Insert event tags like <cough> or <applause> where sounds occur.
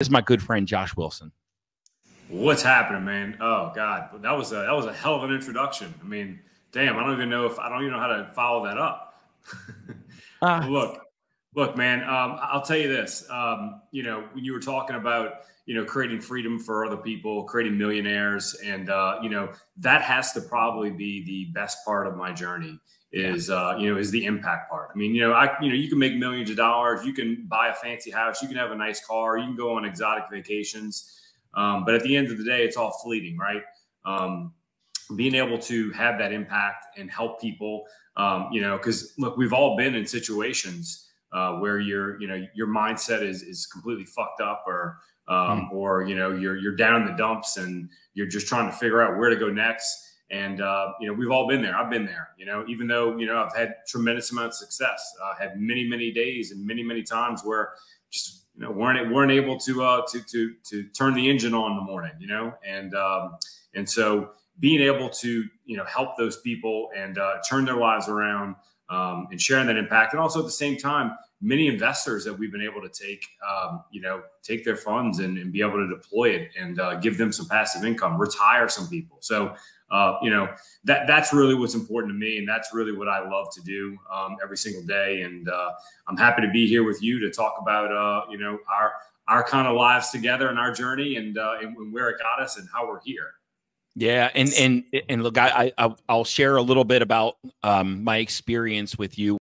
is my good friend Josh Wilson. What's happening, man? Oh God, that was a that was a hell of an introduction. I mean, damn, I don't even know if I don't even know how to follow that up. uh, <laughs> look, look, man. Um, I'll tell you this. Um, you know, when you were talking about you know creating freedom for other people, creating millionaires, and uh, you know that has to probably be the best part of my journey is uh, you know is the impact part. I mean, you know, I you know you can make millions of dollars, you can buy a fancy house, you can have a nice car, you can go on exotic vacations, um, but at the end of the day, it's all fleeting, right? Um, being able to have that impact and help people, um, you know, because look, we've all been in situations uh, where your you know your mindset is is completely fucked up or um, mm. or you know you're you're down in the dumps and you're just trying to figure out where to go next and uh, you know, we've all been there. I've been there. You know, even though you know I've had tremendous amount of success, I uh, had many, many days and many, many times where just you know weren't weren't able to uh, to to to turn the engine on in the morning. You know, and um, and so being able to you know help those people and uh, turn their lives around um, and sharing that impact, and also at the same time, many investors that we've been able to take um, you know take their funds and, and, be able to deploy it and uh, give them some passive income, retire some people. So uh, you know that that's really what's important to me, and that's really what I love to do um, every single day. And uh, I'm happy to be here with you to talk about uh, you know our our kind of lives together and our journey and, uh, and where it got us and how we're here. Yeah, and and and look, I, I I'll share a little bit about um, my experience with you